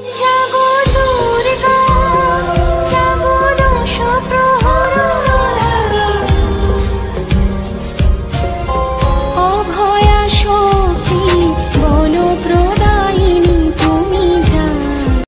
家